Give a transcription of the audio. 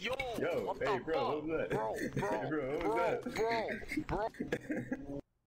Yo, Yo, hey, bro, what was that? Bro, bro, Hey, bro, what was bro, that? bro, bro.